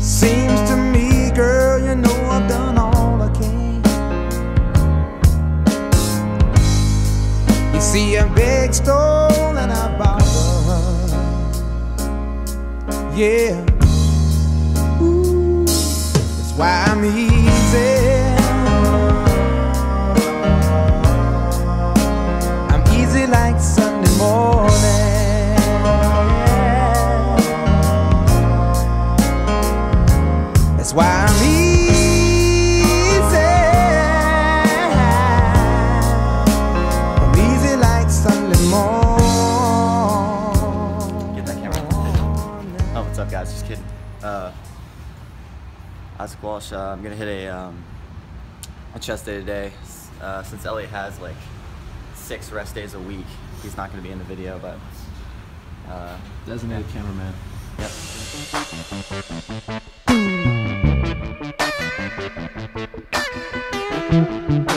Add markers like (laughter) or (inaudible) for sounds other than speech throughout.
Seems to me, girl, you know I've done all I can. You see, I beg, stole, and I borrowed. Yeah. Ooh, that's why I'm easy. Why I'm easy. I'm easy like Sunday morning. Get that camera. Oh, what's up, guys? Just kidding. Uh, Izik Walsh. Uh, I'm gonna hit a um, a chest day today. Uh, since Elliot has like six rest days a week, he's not gonna be in the video, but uh, Designated cameraman. yep. I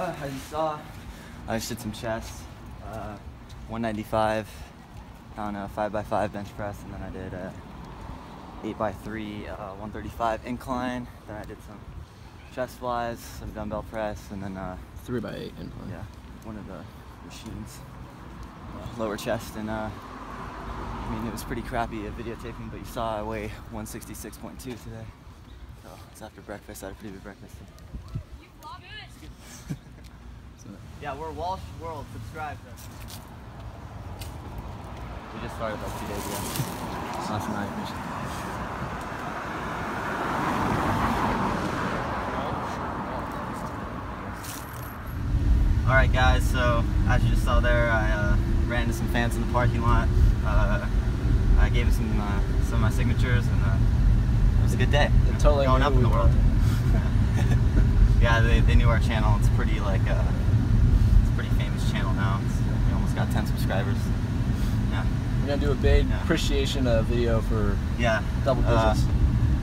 Uh, as you saw, I just did some chest, uh, 195 on a 5x5 bench press, and then I did a 8x3 uh, 135 incline. Then I did some chest flies, some dumbbell press, and then uh, Three by eight incline. yeah, one of the machines, uh, lower chest, and uh, I mean it was pretty crappy at videotaping, but you saw I weigh 166.2 today. So it's after breakfast. I had a pretty good breakfast. Yeah, we're Walsh World. Subscribe to us. We just started like two days ago. (laughs) Last night. All right, guys. So as you just saw there, I uh, ran into some fans in the parking lot. Uh, I gave them some uh, some of my signatures, and uh, it was a good day. They totally going up in the world. (laughs) yeah, they, they knew our channel. It's pretty like uh, it's a pretty famous channel now. It's, we almost got 10 subscribers. Yeah, We're gonna do a big Yeah. appreciation uh, video for yeah. double Uh, digits.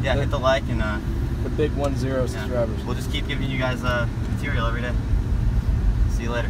yeah, hit the like and uh, the big one zero yeah. subscribers. We'll just keep giving you guys uh, material every day. See you later.